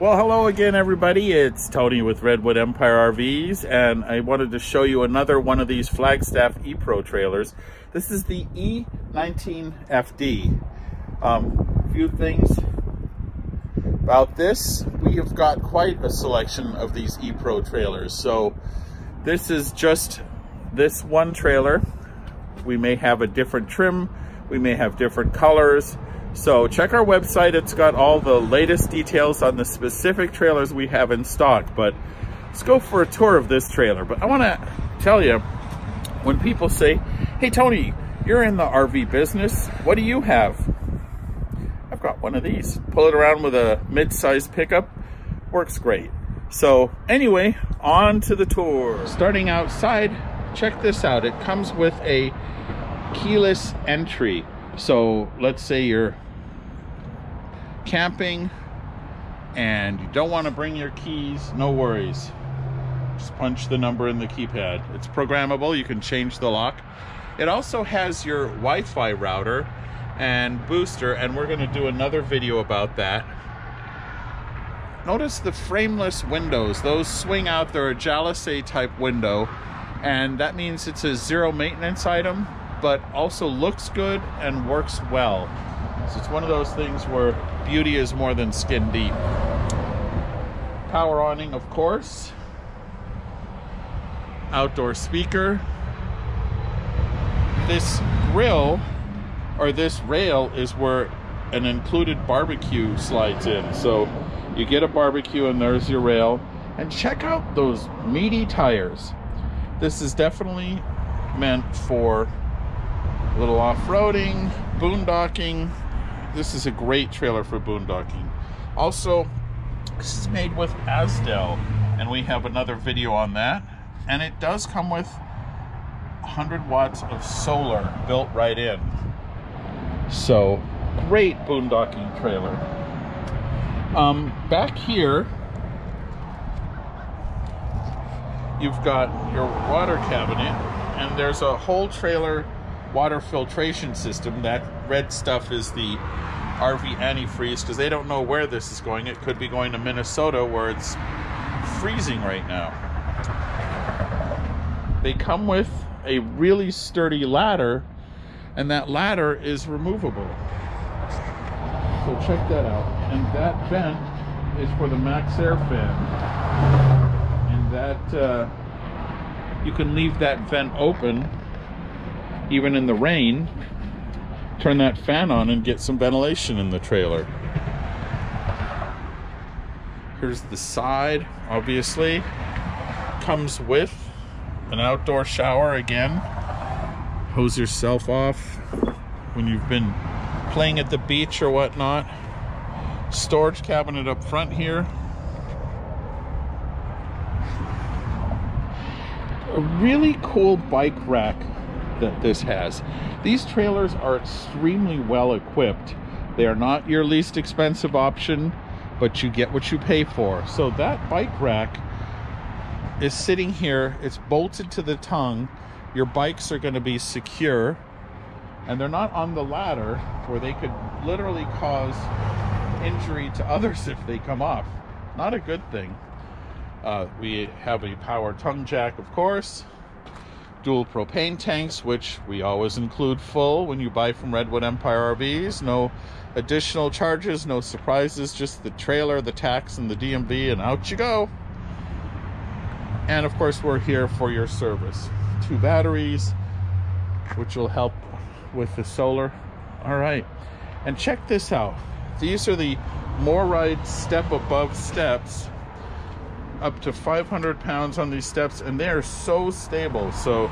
Well, hello again, everybody. It's Tony with Redwood Empire RVs, and I wanted to show you another one of these Flagstaff E-Pro trailers. This is the E19FD. Um, a few things about this. We have got quite a selection of these E-Pro trailers. So this is just this one trailer. We may have a different trim. We may have different colors. So check our website. It's got all the latest details on the specific trailers we have in stock. But let's go for a tour of this trailer. But I want to tell you, when people say, hey, Tony, you're in the RV business. What do you have? I've got one of these. Pull it around with a mid-sized pickup. Works great. So anyway, on to the tour. Starting outside, check this out. It comes with a keyless entry. So let's say you're camping and you don't want to bring your keys, no worries. Just punch the number in the keypad. It's programmable, you can change the lock. It also has your Wi-Fi router and booster, and we're gonna do another video about that. Notice the frameless windows. Those swing out, they're a jalousie type window, and that means it's a zero maintenance item, but also looks good and works well. So it's one of those things where beauty is more than skin deep. Power awning, of course. Outdoor speaker. This grill or this rail is where an included barbecue slides in. So you get a barbecue and there's your rail. And check out those meaty tires. This is definitely meant for a little off-roading, boondocking, this is a great trailer for boondocking. Also, this is made with Azdel, and we have another video on that. And it does come with 100 watts of solar built right in. So, great boondocking trailer. Um, back here, you've got your water cabinet, and there's a whole trailer water filtration system. That red stuff is the RV antifreeze because they don't know where this is going. It could be going to Minnesota where it's freezing right now. They come with a really sturdy ladder and that ladder is removable. So check that out. And that vent is for the MaxxAir fan. And that, uh, you can leave that vent open even in the rain turn that fan on and get some ventilation in the trailer. Here's the side, obviously. Comes with an outdoor shower again. Hose yourself off when you've been playing at the beach or whatnot. Storage cabinet up front here. A really cool bike rack that this has. These trailers are extremely well equipped. They are not your least expensive option, but you get what you pay for. So that bike rack is sitting here, it's bolted to the tongue. Your bikes are gonna be secure and they're not on the ladder where they could literally cause injury to others if they come off. Not a good thing. Uh, we have a power tongue jack, of course dual propane tanks, which we always include full when you buy from Redwood Empire RVs. No additional charges, no surprises, just the trailer, the tax, and the DMV, and out you go. And of course, we're here for your service. Two batteries, which will help with the solar. All right. And check this out. These are the MORryde step above steps up to 500 pounds on these steps and they are so stable. So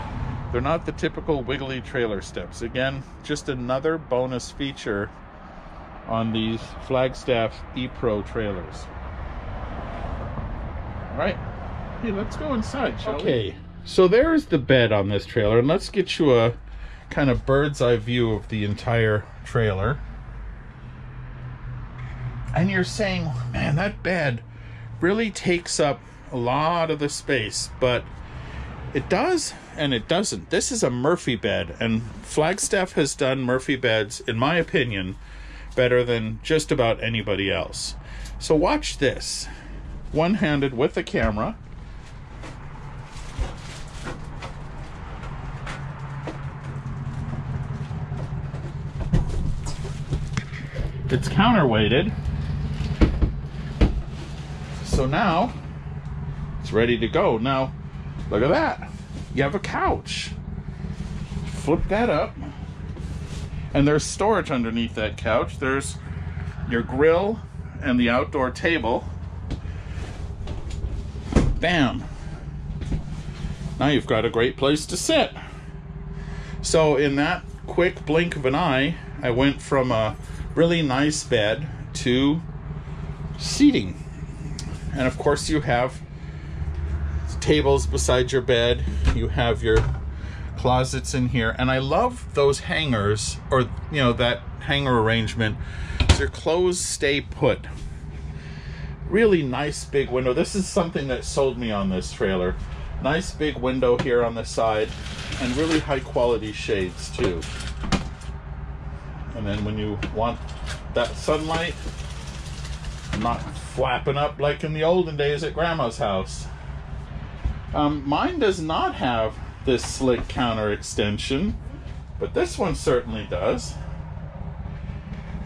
they're not the typical wiggly trailer steps. Again, just another bonus feature on these Flagstaff E-Pro trailers. All right, hey, let's go inside, okay. we? so there's the bed on this trailer, and let's get you a kind of bird's eye view of the entire trailer. And you're saying, man, that bed really takes up a lot of the space, but it does and it doesn't. This is a Murphy bed, and Flagstaff has done Murphy beds, in my opinion, better than just about anybody else. So watch this. One-handed with the camera. It's counterweighted. So now it's ready to go. Now, look at that. You have a couch. Flip that up. And there's storage underneath that couch. There's your grill and the outdoor table. Bam. Now you've got a great place to sit. So in that quick blink of an eye, I went from a really nice bed to seating. And of course you have tables beside your bed. You have your closets in here. And I love those hangers or, you know, that hanger arrangement. So your clothes stay put. Really nice big window. This is something that sold me on this trailer. Nice big window here on the side and really high quality shades too. And then when you want that sunlight, not flapping up like in the olden days at grandma's house. Um, mine does not have this slick counter extension, but this one certainly does.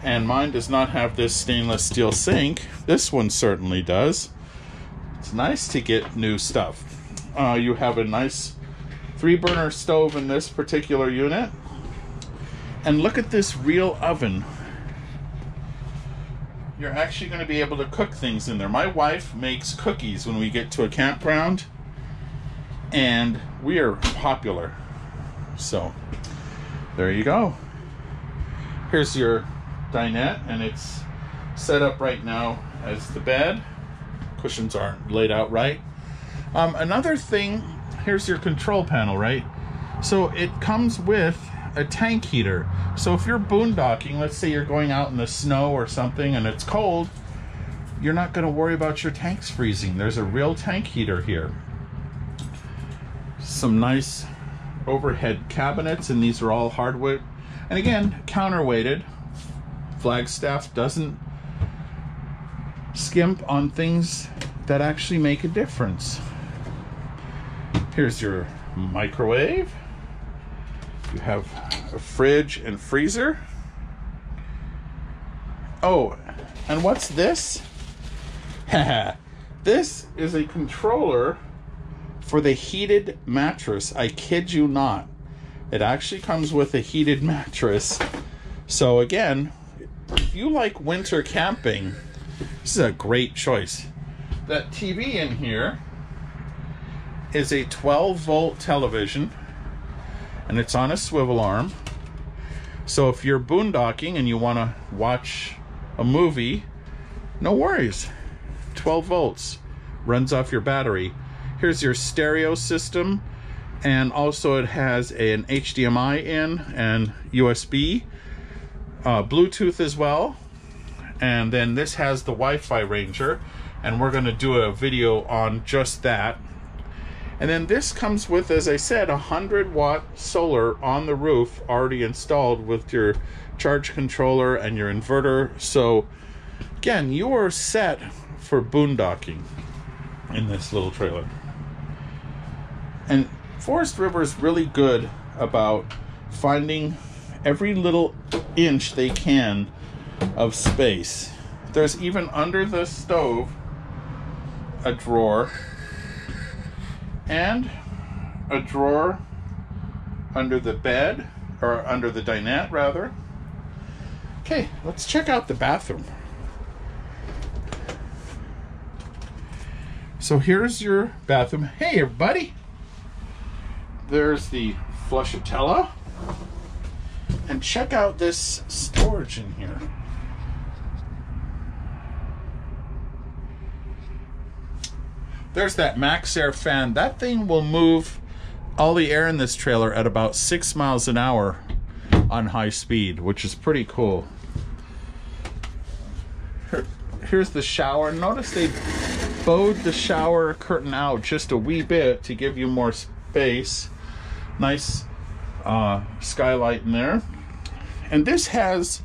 And mine does not have this stainless steel sink. This one certainly does. It's nice to get new stuff. Uh, you have a nice three burner stove in this particular unit. And look at this real oven. You're actually going to be able to cook things in there. My wife makes cookies when we get to a campground and we are popular. So there you go. Here's your dinette, and it's set up right now as the bed. Cushions aren't laid out right. Um, another thing, here's your control panel, right? So it comes with a tank heater. So if you're boondocking, let's say you're going out in the snow or something and it's cold, you're not going to worry about your tanks freezing. There's a real tank heater here some nice overhead cabinets, and these are all hardwood. And again, counterweighted. Flagstaff doesn't skimp on things that actually make a difference. Here's your microwave. You have a fridge and freezer. Oh, and what's this? this is a controller for the heated mattress. I kid you not. It actually comes with a heated mattress. So again, if you like winter camping, this is a great choice. That TV in here is a 12 volt television and it's on a swivel arm. So if you're boondocking and you want to watch a movie, no worries. 12 volts runs off your battery. Here's your stereo system and also it has an HDMI in and USB, uh, Bluetooth as well. And then this has the Wi-Fi Ranger and we're gonna do a video on just that. And then this comes with, as I said, a 100 watt solar on the roof already installed with your charge controller and your inverter. So again, you are set for boondocking in this little trailer. And Forest River is really good about finding every little inch they can of space. There's even under the stove a drawer and a drawer under the bed or under the dinette rather. Okay, let's check out the bathroom. So here's your bathroom. Hey everybody. There's the flushatella. And check out this storage in here. There's that MaxxAir fan. That thing will move all the air in this trailer at about six miles an hour on high speed, which is pretty cool. here's the shower. Notice they bowed the shower curtain out just a wee bit to give you more space nice uh, skylight in there. And this has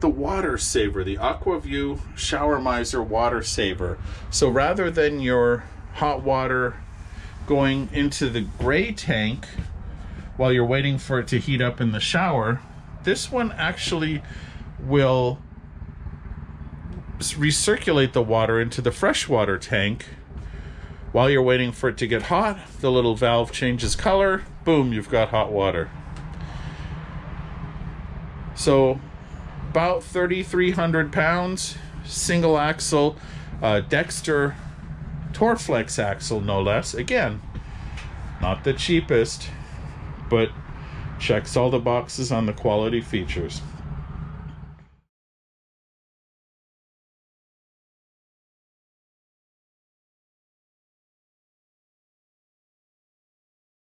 the water saver, the AquaView Shower Miser water saver. So rather than your hot water going into the gray tank while you're waiting for it to heat up in the shower, this one actually will recirculate the water into the freshwater tank. While you're waiting for it to get hot, the little valve changes color, boom, you've got hot water. So about 3,300 pounds, single axle, uh, Dexter Torflex axle, no less. Again, not the cheapest, but checks all the boxes on the quality features.